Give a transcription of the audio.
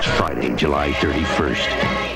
Friday, July 31st.